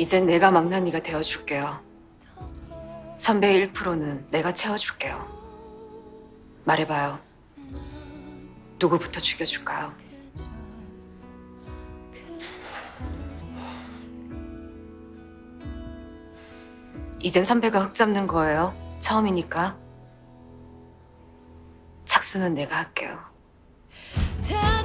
이젠 내가 망나니가 되어줄게요. 선배의 1%는 내가 채워줄게요. 말해봐요. 누구부터 죽여줄까요? 이젠 선배가 흙 잡는 거예요. 처음이니까. 착수는 내가 할게요. 다